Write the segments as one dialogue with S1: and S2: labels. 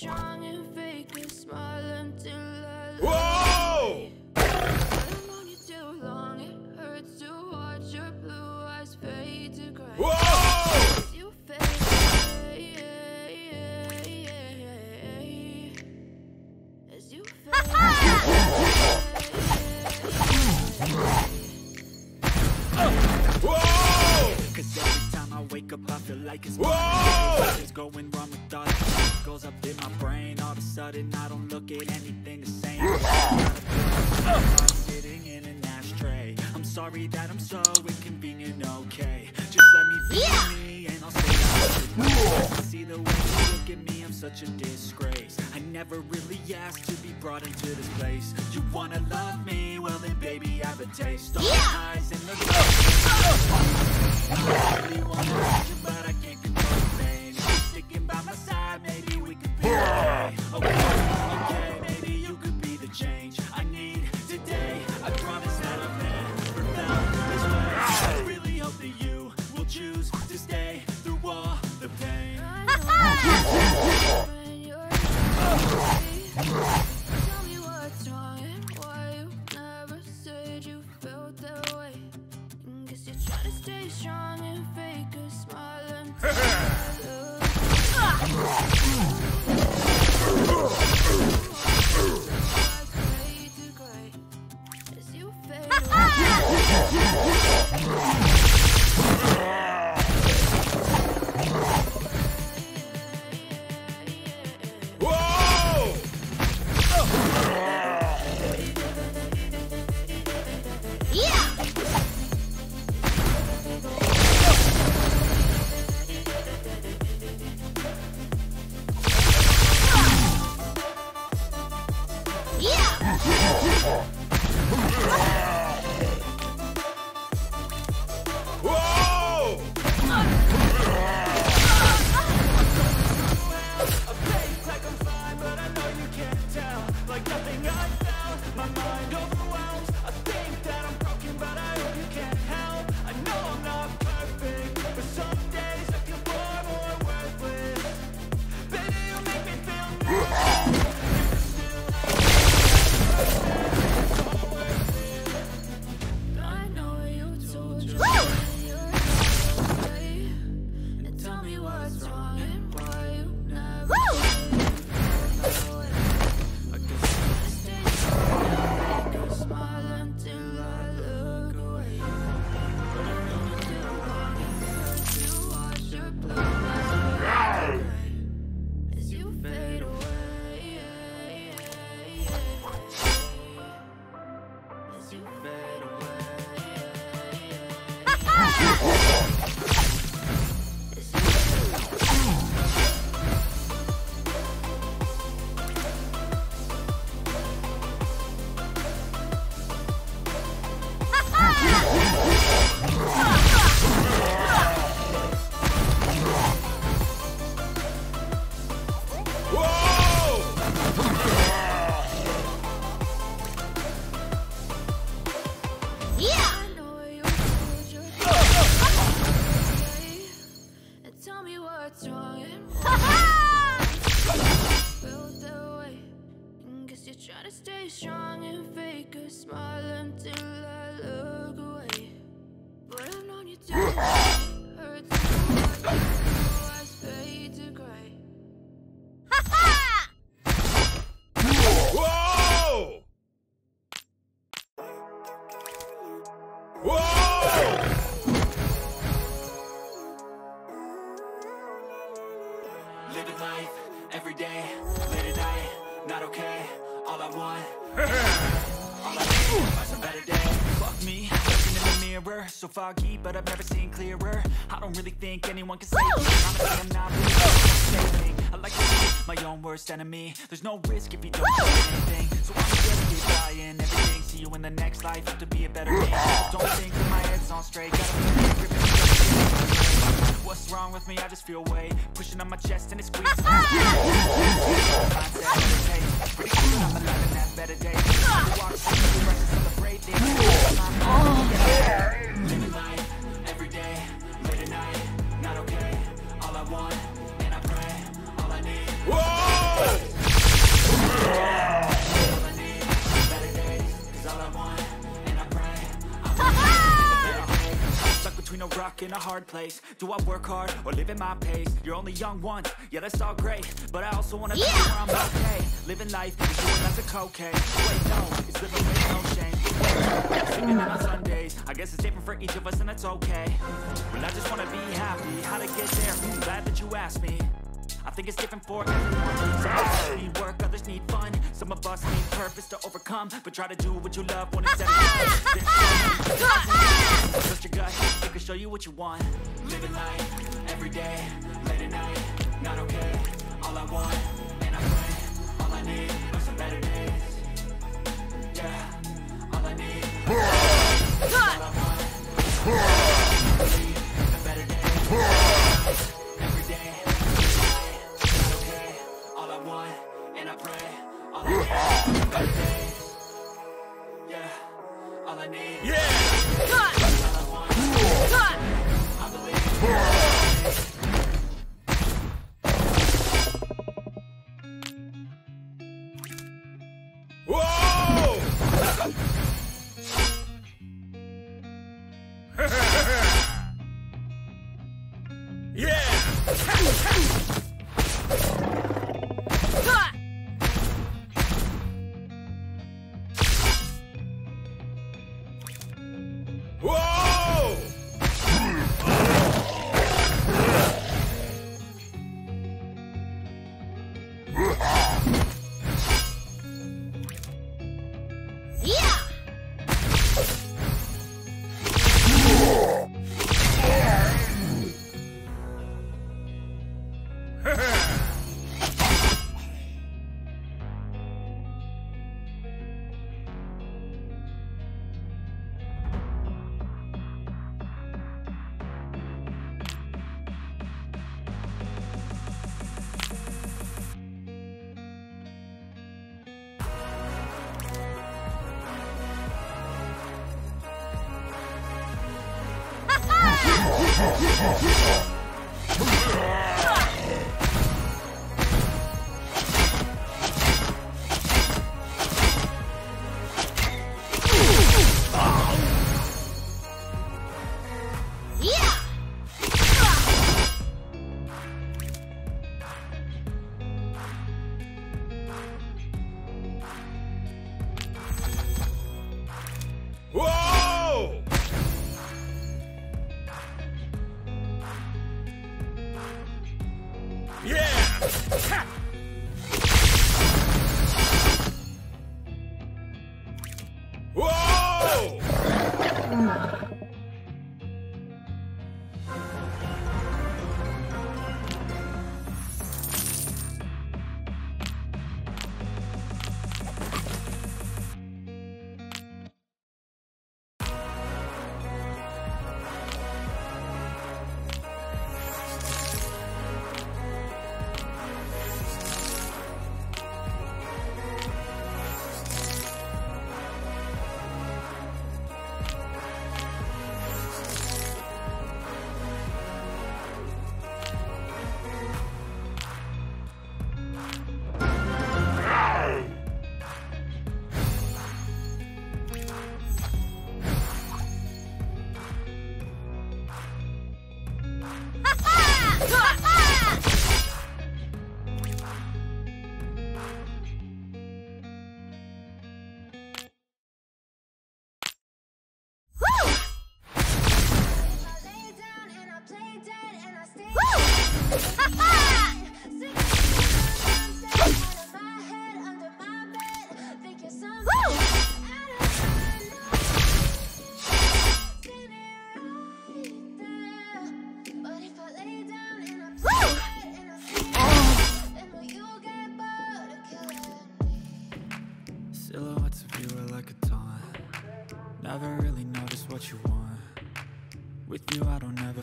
S1: strong. strong and fake a smile until I look away.
S2: But
S1: I've known you too.
S2: but I've never seen clearer. I don't really think anyone can see. I'm not really saving I like to be my own worst enemy. There's no risk if you don't do anything. So I'm just keep trying everything. See you in the next life, have to be a better man. Don't think that my head's on straight. What's wrong with me? I just feel weight. Pushing on my chest and it squeezes ah! I'm alive and have better days. Walk, through the rest is celebrate The end of oh, my
S3: life
S2: stuck in a hard place. Do I work hard or live at my pace? You're only young once, yeah that's all great. But I also wanna be where I'm okay Living life, doing lots of cocaine. Wait no, it's living with no shame. Wait, no, on Sundays. I guess it's different for each of us and that's okay. But I just wanna be happy. How to get there, glad that you asked me I think it's different for everyone. Some of us need work, others need fun. Some of us need purpose to overcome. But try to do what you love when it's everything Trust your gut, it can show you what you want. Living life, every day, late at night Not okay, all I want,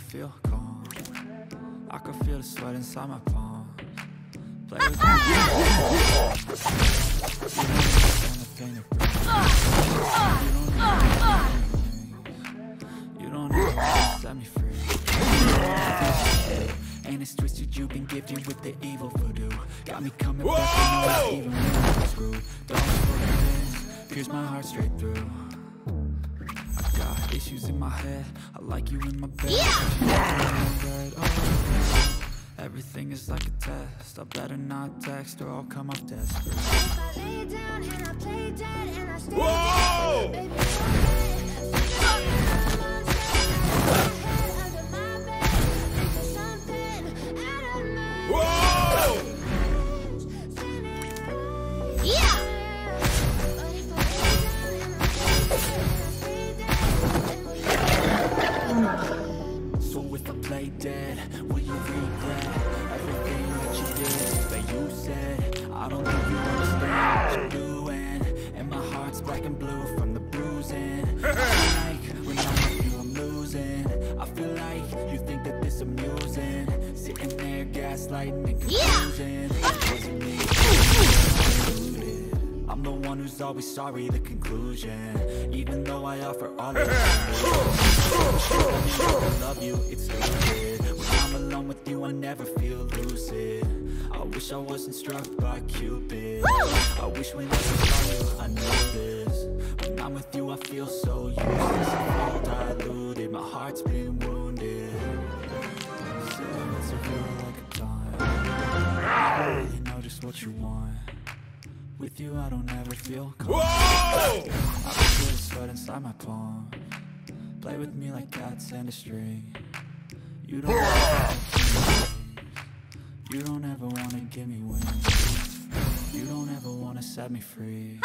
S2: feel calm. I can feel the sweat inside my palms. Play with me. You don't even wanna set me free. And it's twisted, you've been gifted with the evil voodoo. Got me coming back, know I even when I was rude Don't in, pierce my heart straight through Issues in my head, I like you in my bed.
S4: Yeah.
S2: Everything is like a test. I better not text or I'll come off desperate.
S1: If I lay down and I play dead and I stay
S3: Whoa!
S1: dead, baby,
S2: sorry, the conclusion. Even though I offer all of. I love you, it's stupid When I'm alone with you, I never feel lucid. I wish I wasn't struck by Cupid. I wish when I saw you, I knew this. When I'm with you, I feel so useless. I feel diluted, my heart's been wounded. Still, it's a like a time I don't really know just what you want. With you, I don't ever feel calm.
S3: Whoa!
S2: I can feel the sweat inside my palm. Play with me like cats and a string. You don't ever You don't ever wanna give me wings. You don't ever wanna set me free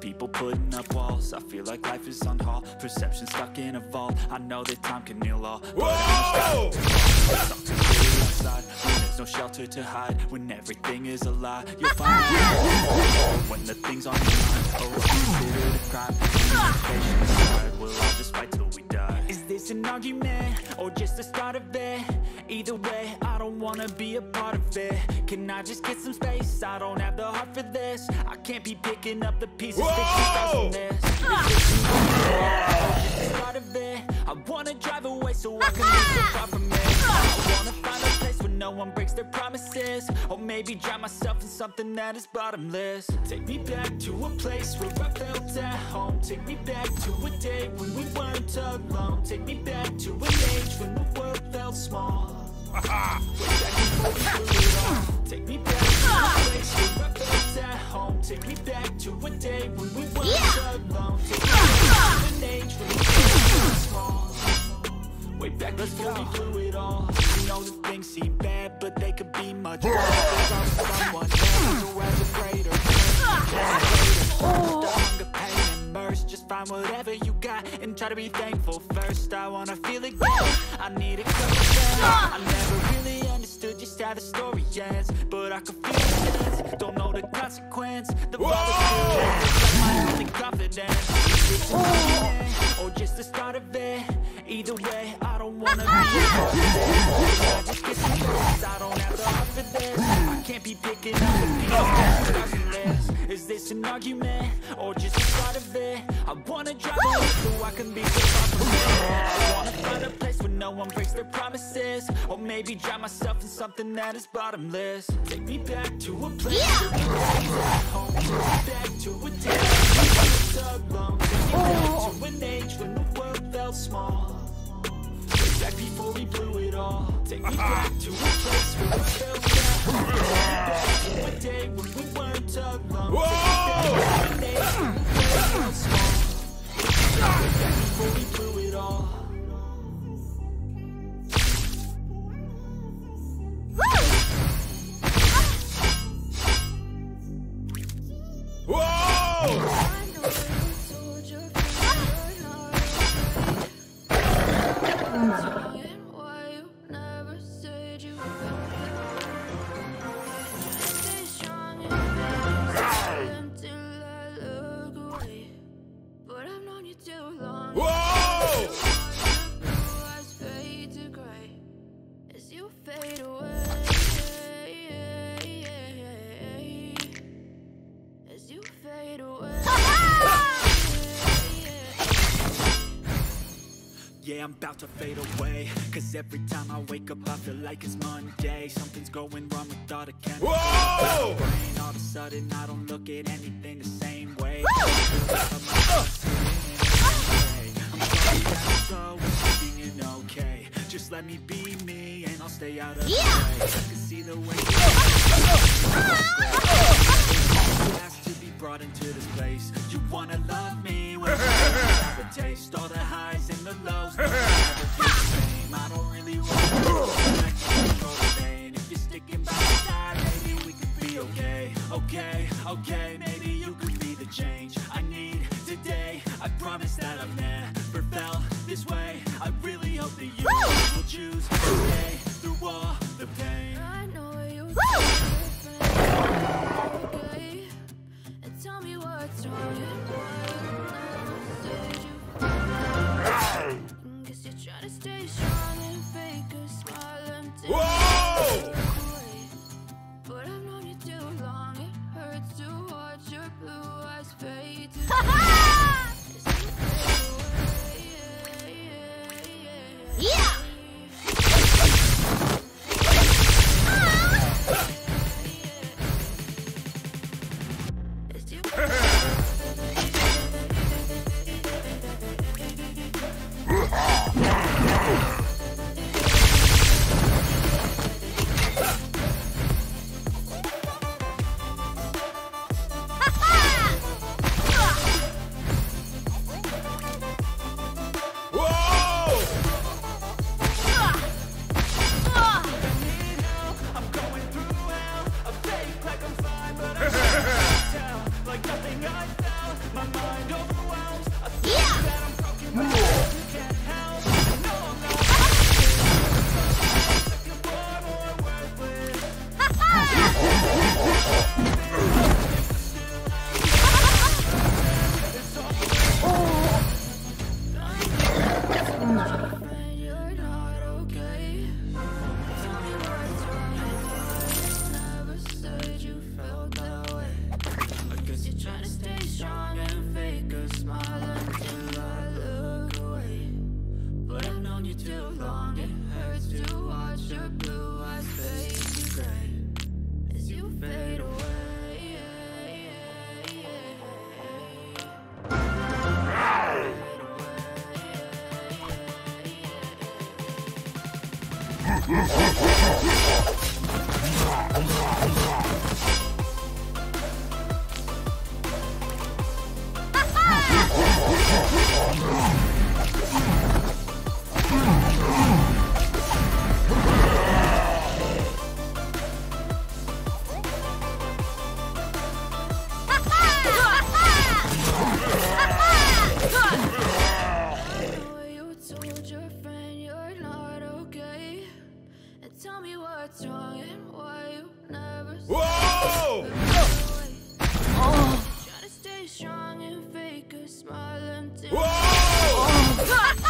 S2: people putting up walls I feel like life is on hold Perception stuck in a vault I know that time can heal all But
S3: Whoa!
S2: Something really outside When there's no shelter to hide When everything is a lie You'll find it When the things on your mind Oh, consider it a crime Communication is hard We'll all just fight till we die Is this an argument? Or just the start of it? Either way, I don't wanna be a part of it Can I just get some space? I don't have the heart for this. I can't be picking up the pieces
S3: Whoa!
S2: fixing stars from this Is this. An argument? Or just the start of it? I wanna drive away so I can be so far from it I wanna find a place where no one breaks their promises. Or maybe drown myself in something that is bottomless. Take me back to a place where I felt at home. Take me back to a day when we weren't alone. Take me back to an age when the world felt small Way back before we blew it all. Take me back to a place where I felt at home. Take me back to a day when we weren't
S4: Yeah.
S2: alone. Take me back to an age when we were small. Way back before we blew it all. You know that things seem bad, but they could be much worse. There's always someone else who has a greater The hunger, pain, and mercy Just find whatever you got And try to be thankful first. I wanna feel again I need a couple I never really understood just how the story ends But I can feel the sense Don't know the consequence The
S3: Whoa!
S2: my only confidence Is this argument or just the start of it? Either way, I don't wanna be I just get some I don't have the heart for this I can't be picking up the pieces that stars in this Is this an argument Or just the start of it? I wanna drive away so I can be so far from it I wanna find a place where no one breaks their promises. Or maybe drown myself in something that is bottomless. Take me back to a place were home Take me back to a day when we were alone. Take me back to an age when the world felt small back before we blew it all Take me back to a place where we felt to a day when we weren't alone
S1: Whoa!
S2: Back before we blew it all
S1: Whoa!
S2: About to fade away. Cause every time I wake up I feel like it's Monday. Something's going wrong with all the chemicals
S1: Whoa!
S2: brain All of a sudden I don't look at anything the same way. I'm sorry that so being okay? Just let me be me and I'll stay out of the way. I can see the way
S1: Whoa!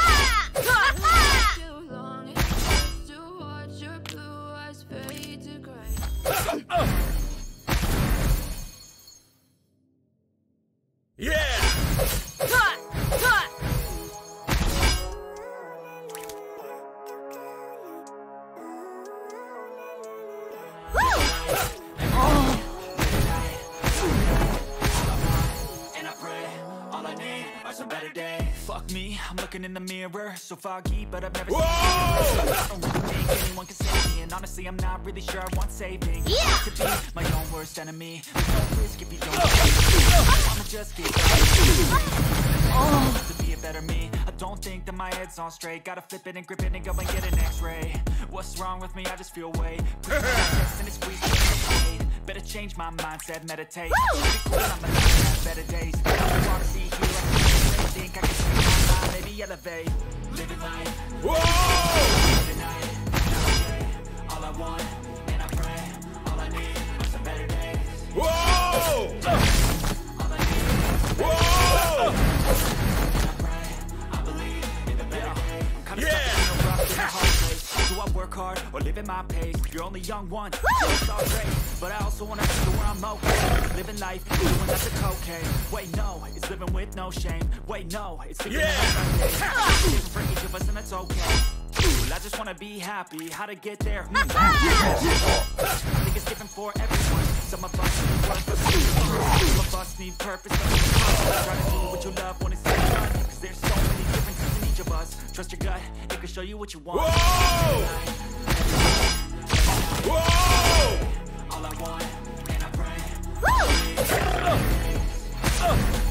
S2: Foggy, but I've never
S3: Whoa!
S2: seen don't think anyone can save me, and honestly, I'm not really sure I want saving.
S4: Yeah.
S2: to be my own worst enemy. There's no risk if you don't. I'ma just get to be a better me. I don't think that my head's on straight. Gotta flip it and grip it and go and get an X-ray. What's wrong with me? I just feel weight. Push and it squeezes me in. Better change my mindset, meditate. Pretty cool, I'ma have better days. I wanna see you. I think I can change my mind, maybe elevate.
S3: Whoa!
S2: Do I work hard or live at my pace? You're only young one, so it's all great. But I also wanna make sure I'm okay. Living life, doing that's a cocaine. Wait, no, it's living with no shame. Wait, no, it's figuring
S3: Yeah.
S2: out my days. Different for each of us, and that's okay. Ooh, I just wanna be happy. How to get there? Hmm. I think it's different for everyone. Some of us need work, some of us need purpose. Some of us try to do what you love when it's all done. Differences in each of us. Trust your gut, it can show you what you want.
S3: Whoa! Whoa!
S2: All I want, and I pray. are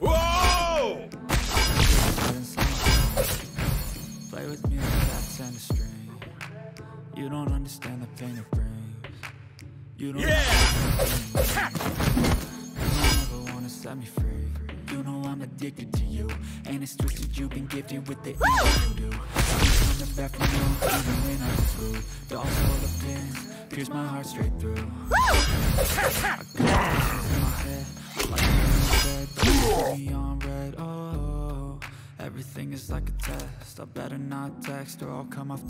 S3: Whoa!
S1: Play
S2: with me like cats and a string. You don't understand the pain it brings. You don't
S3: Yeah!
S2: You never wanna set me free. You know I'm addicted to you, and it's twisted. You've been gifted with the evil you do. I'm coming back from you, even when through. Dolls full of pins, pierce my heart straight through. I got in my head, like you said, but me on red. Oh, everything is like a test. I better not text or I'll come off.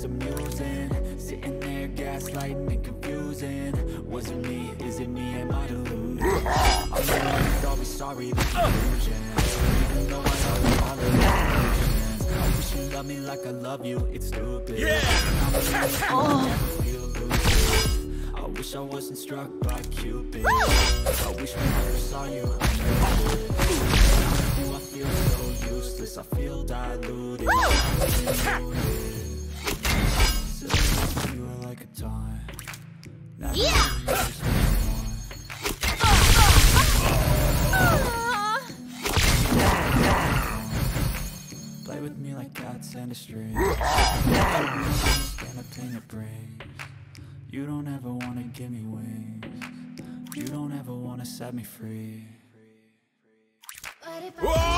S2: This amusing. Sitting there, gaslighting and confusing. Was it me? Is it me? Am I deluded? I'm always, always sorry, the confusion. Even though I always follow the illusions. I wish you loved me like I love you. It's stupid.
S3: Yeah! Oh.
S2: I wish I wasn't struck by Cupid I wish when I first saw you I knew it Now with you I feel so useless I feel diluted me like cats and a string. You don't understand the pain it brings. You don't ever wanna give me wings. You don't ever wanna set me free.
S4: But if I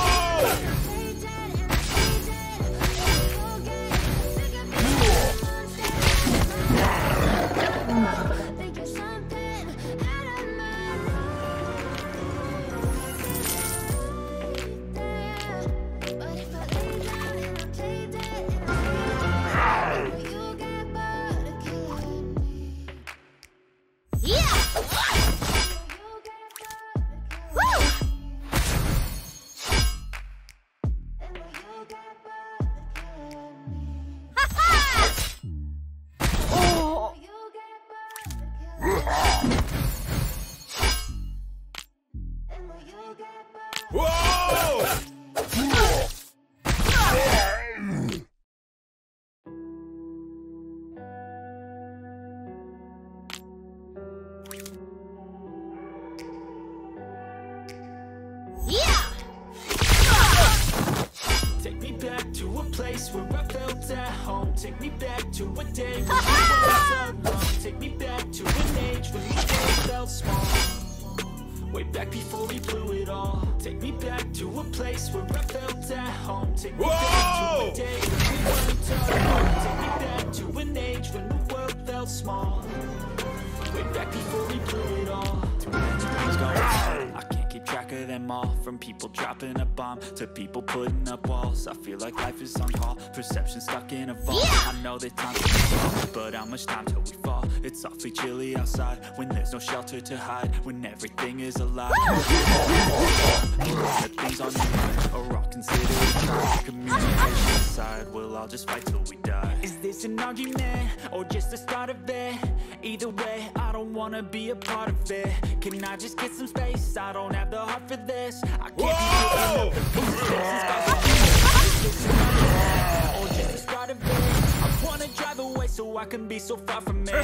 S2: dropping a bomb to people putting up walls. I feel like life is on call. Perception stuck in a vault. I know that time's but how much time till we? It's awfully chilly outside when there's no shelter to hide. When everything is alive. the things on your mind are all considered a crime. Communication aside, we'll all just fight till we die. Is this an argument or just the start of it? Either way, I don't wanna be a part of it. Can I just get some space? I don't have the heart for this. I can't
S3: Whoa!
S2: be I can be so far from it. I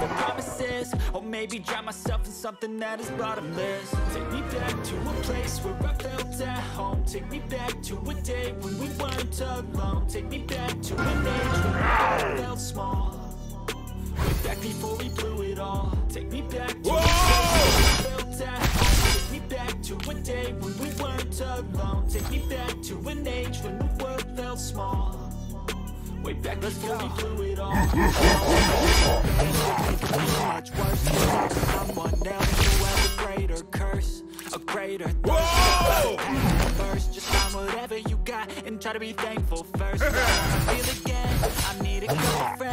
S2: the promises. Or maybe drown myself in something that is bottomless. Take me back to a place where I felt at home. Take me back to a day when we weren't alone. Take me back to an age when we both felt small. Back before we blew it all. Take me back to a place where I felt at home. Take me back to a day when we weren't alone. Take me back to an age when the world felt small. Way back before we blew it all. Much worse. Someone else who has a greater curse, a greater thirst. First, just try to be thankful first. I feel again, I need a couple.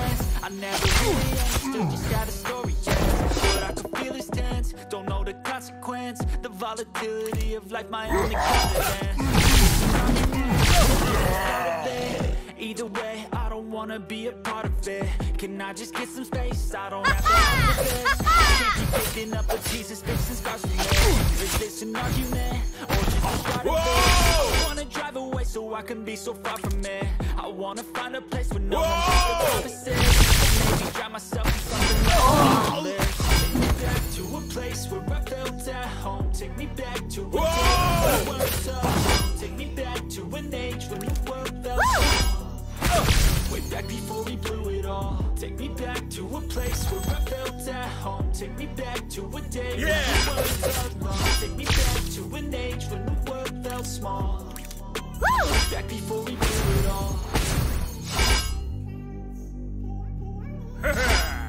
S2: I never really understood just how the story ends. But I can feel it's tense, don't know the consequence. The volatility of life, my only confidence. Either way, I don't wanna be a part of it. Can I just get some space? I don't have to have this. Can't keep picking up the pieces, fixing scars from there. Is this an argument or just the start of it? I wanna drive away so I can be so far from it. I wanna find a place where no one thinks the opposite. Maybe drown myself in something else. Take me back to a place where I felt at home. Take me back to a day when the world so Take me back to an age when the world felt small. Way back before we blew it all. Take me back to a place where I felt at home. Take me back to a day when
S5: Yeah.
S2: the world felt. Take me back to an age when the world felt small. Back before we blew it all.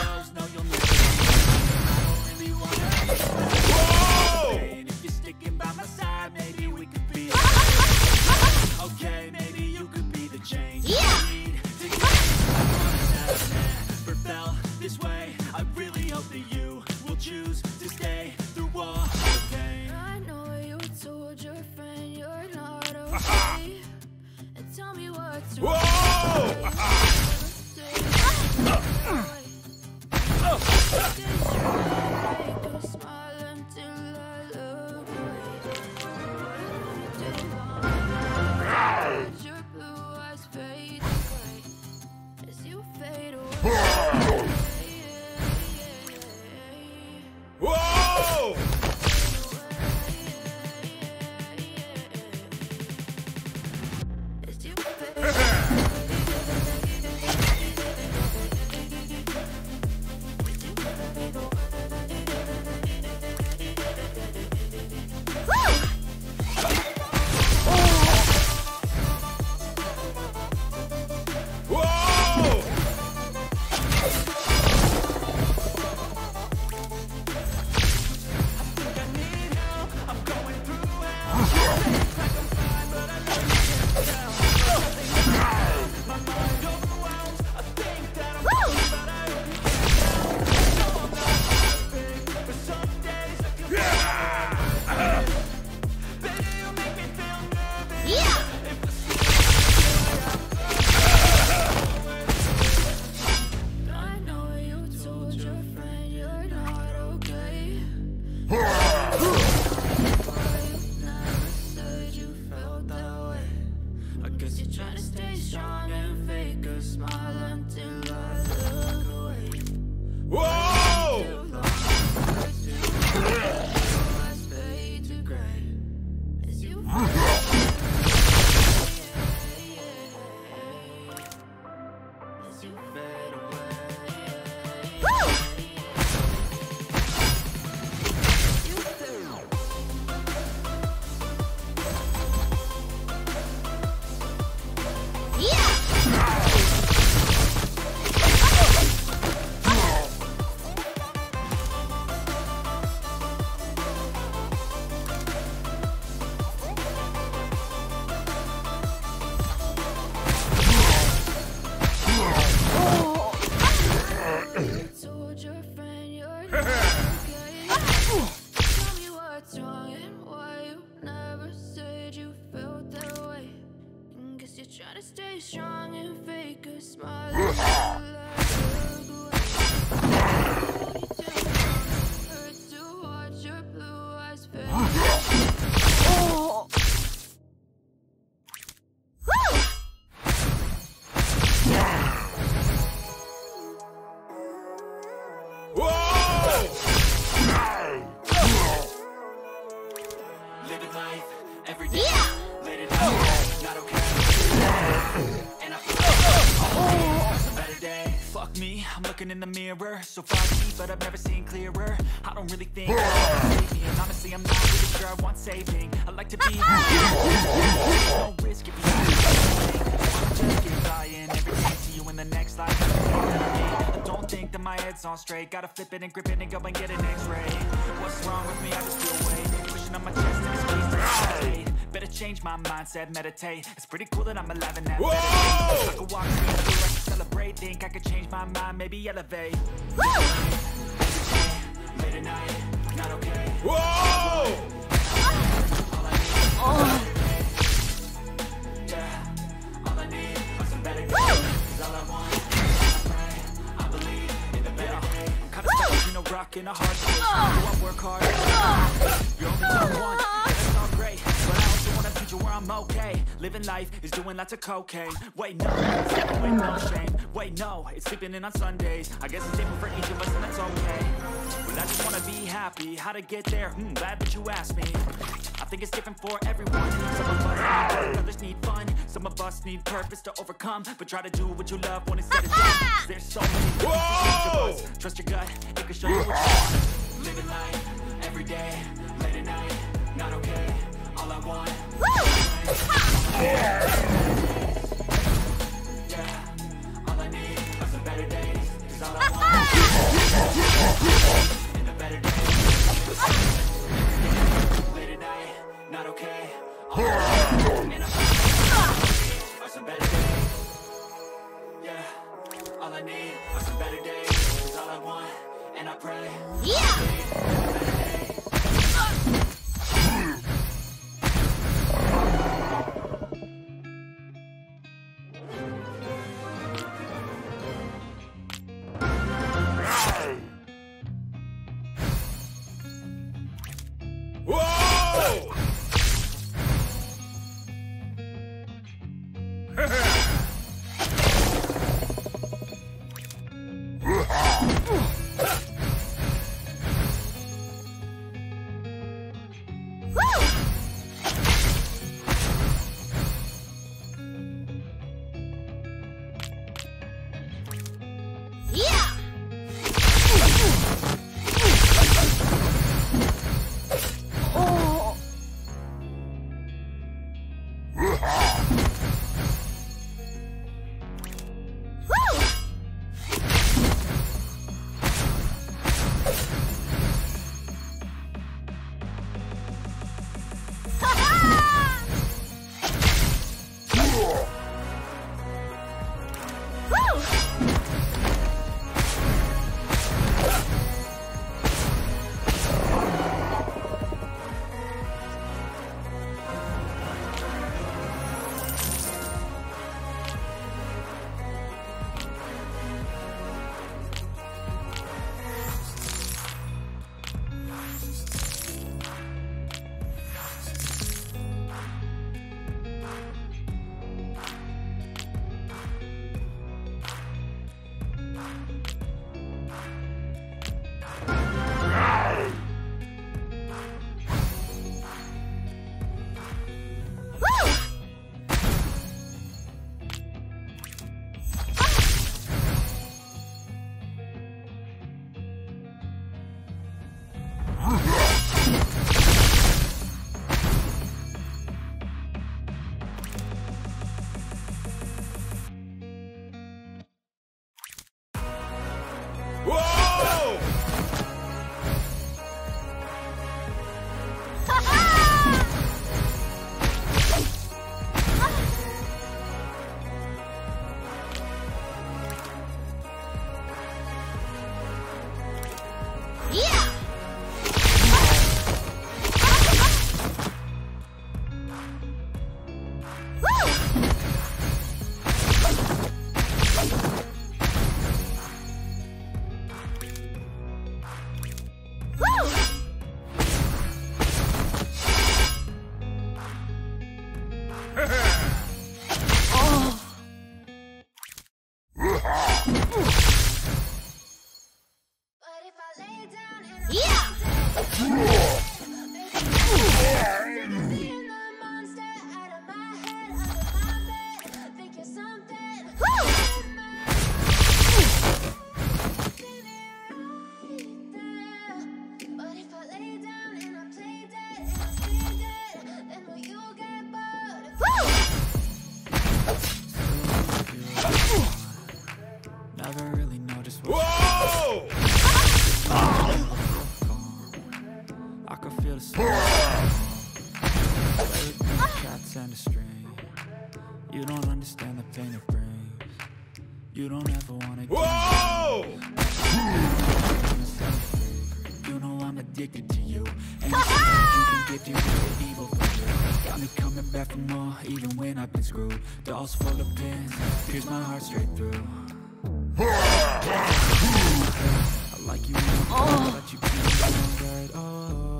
S6: smile.
S2: Head's on straight. Gotta flip it and grip it and go and get an X-ray. What's wrong with me? I just feel weight pushing on my chest and it's squeezed to the Better change my mindset, meditate. It's pretty cool that I'm alive and have
S3: Whoa!
S2: I could walk through the door, celebrate. Think I could change my mind, maybe elevate. Late at night, not okay.
S3: Whoa!
S2: Yeah, rocking a hard place. You work hard, you only one. Want where I'm okay. Living life is doing lots of cocaine. Wait, no, living no shame. Wait, no, it's sleeping in on Sundays. I guess it's different for each of us, and that's okay. But I just wanna be happy. How to get there? Hmm, glad that you asked me. I think it's different for everyone. Some of us need work, others need fun. Some of us need purpose to overcome. But try to do what you love when it's said and done. There's so many ways to each of us. Trust your gut, it can show you what you want. Living life every day, late at night, not okay. All I want. Yeah,
S1: You
S2: don't ever wanna get
S7: Whoa!
S2: You know I'm addicted to you. And you can get you with evil for. Got me coming back for more, even when I've been screwed. Dolls full of pins, pierce my heart straight through. I like you, oh. but you can't oh.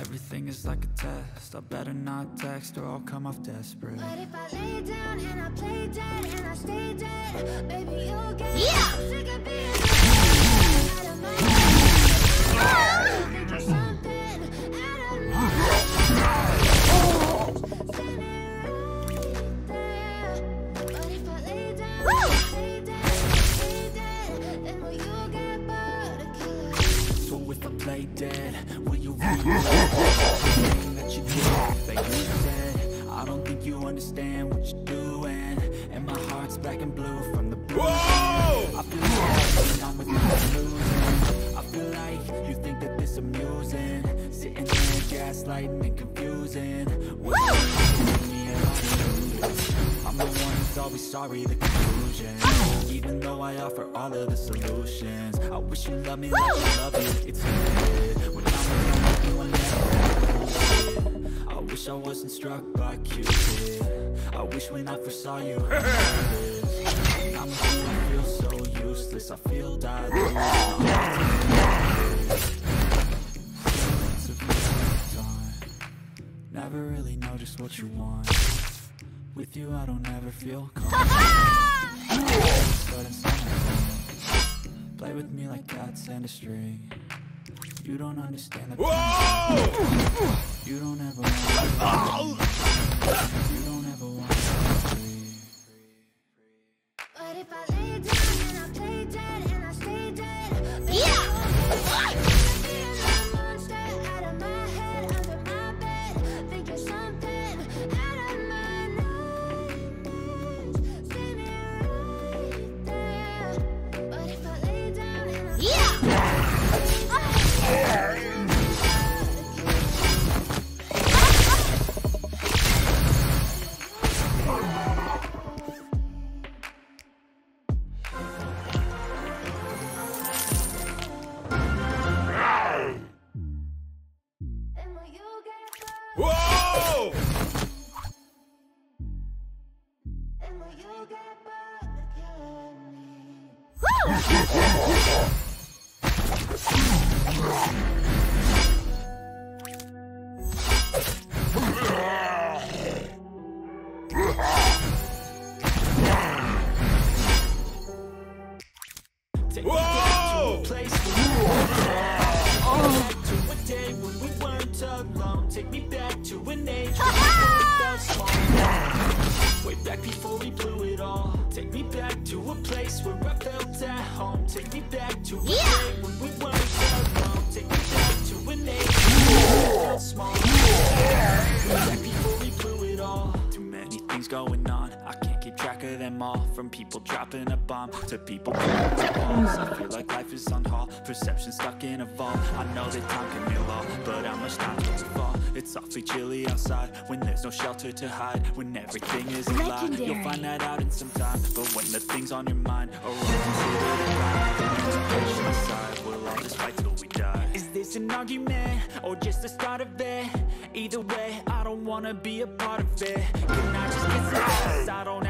S2: Everything is like a test. I better not text or I'll come off desperate.
S1: But if I lay down and I play dead and I stay dead, baby, you'll get
S8: Yeah!
S1: sick of being out of my I
S2: don't think you understand what you're doing. And my heart's black and blue from the! I feel like you think that this amusing. Sitting gaslighting and confusing. I'm the one always sorry, the conclusion. Even though I offer all of the solutions, I wish you loved me like you love it. It's wish I wasn't struck by Cupid. I wish when I first saw you. I'm you, I feel so useless. I feel dilute. Feelings of time. Never really know just what you want. With you, I don't ever feel calm. Play with me like cats and a string. You don't understand the. You don't ever want to You don't ever want to free.
S1: But if I lay down and I play dead and I stay dead,
S8: Yeah!
S2: Awfully chilly outside. When there's no shelter to hide. When everything is a lie You'll find that out in some time. But when the things on your mind Are all considered a crime Then aside We'll all just fight till we die. Is this an argument? Or just the start of it? Either way, I don't wanna be a part of it. Can I just get some? I don't have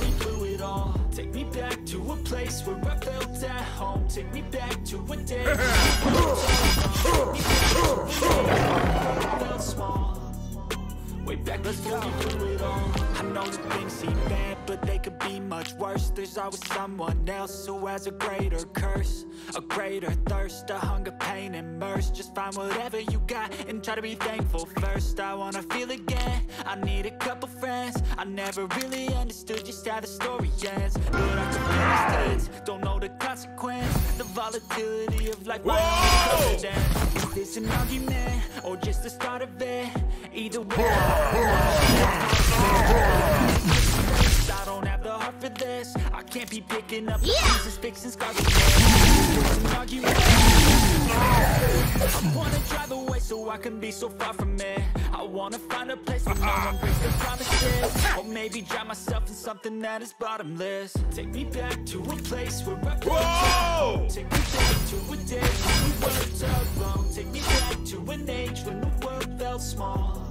S2: place where I felt at home Take me back to a day when we weren't alone. Take me back to a day when I felt small Way back. Before we blew it all I know things seem bad, but they could be much worse. There's always someone else who has a greater curse A greater thirst, a hunger, pain, and mercy. Just find whatever you got and try to be thankful first. I wanna feel again, I need a couple friends. I never really understood just how the story ends. But I can feel these things, don't know the consequence. The volatility of life! Is this an argument, or just the start of it? Either way I don't have the heart for this. I can't be picking up the pieces, fixing scars. Again. It's an argument. I wanna drive away so I can be so far from it. I wanna find a place where no one breaks their promises. Or maybe drown myself in something that is bottomless. Take me back to a place where I felt
S3: Whoa!
S2: Take me back to a day when we weren't alone. Take me back to an age when the world felt small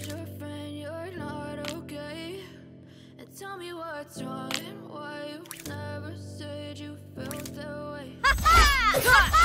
S2: cut.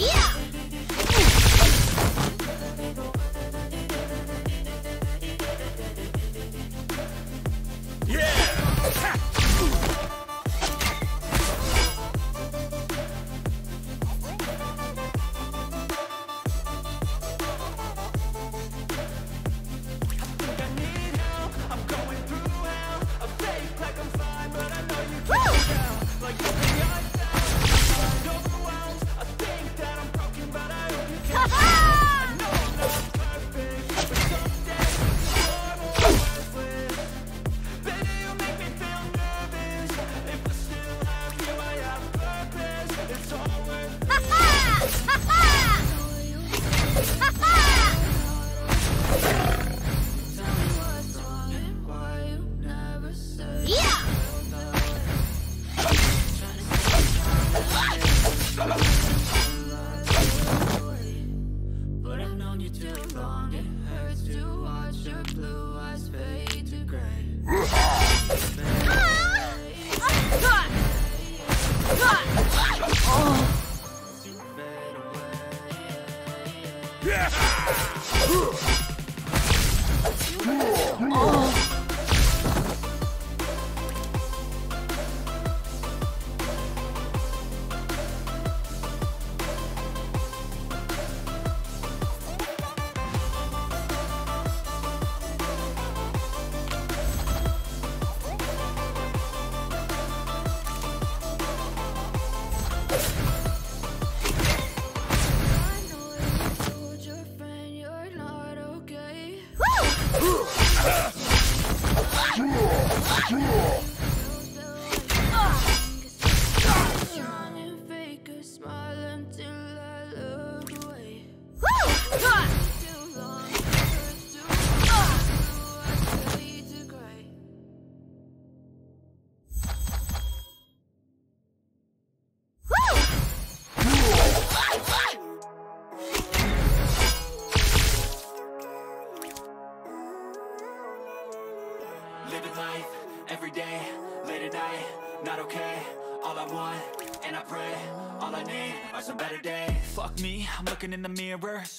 S2: Yeah!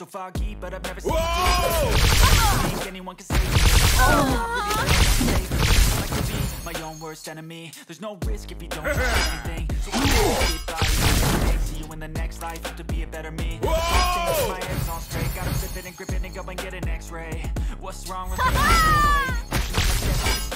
S1: So
S2: foggy, but I've never seen
S3: Whoa!
S2: think anyone can save me. I like to be my own worst enemy. There's no risk if you don't try anything. So I'm gonna get by. See you in the next life, have to be a better me.
S3: Whoa!
S2: My head's on straight, gotta flip it and grip it and go and get an X-ray. What's wrong with me? My chest.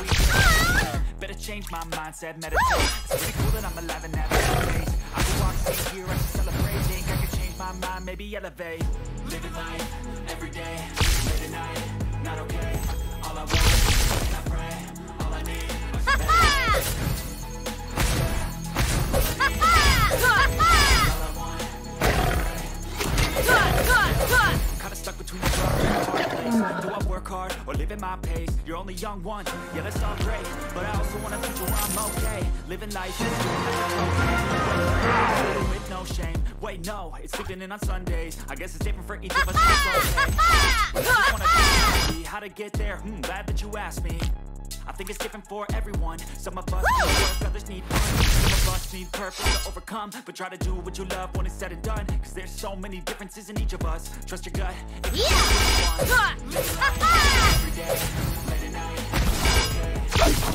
S2: Better change my mindset, meditate. It's pretty cool that I'm alive and have a face. I can walk, see, hear, I should celebrate. Think I can change my mind, maybe elevate. Living life every day, late at night, not okay. All I want, I pray, all I need young once, yeah, that's all great. But I also want a future where I'm okay. Living life is doing with no shame. Wait, no, it's sleeping in on Sundays. I guess it's different for each of us. it's okay. Wanna be. How to get there? Hmm, glad that you asked me. I think it's different for everyone. Some of us need work, others need fun. Some of us need purpose to overcome. But try to do what you love when it's said and done. Cause there's so many differences in each of us. Trust your gut. You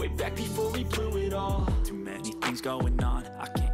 S2: Way back before we blew it all. Too many things going on I can't